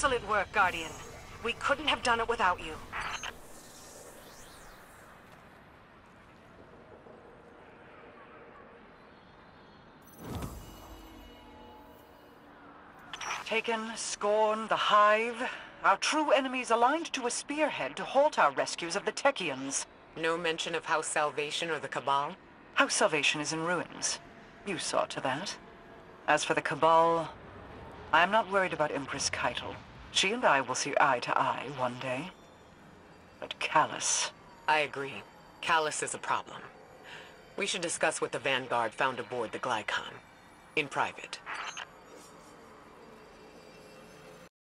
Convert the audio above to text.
Excellent work, Guardian. We couldn't have done it without you. Taken, Scorn, the Hive. Our true enemies aligned to a spearhead to halt our rescues of the Techeuns. No mention of House Salvation or the Cabal? House Salvation is in ruins. You saw to that. As for the Cabal, I am not worried about Empress Caiatl. She and I will see eye to eye one day. But Calus... I agree. Calus is a problem. We should discuss what the Vanguard found aboard the Glykon. In private.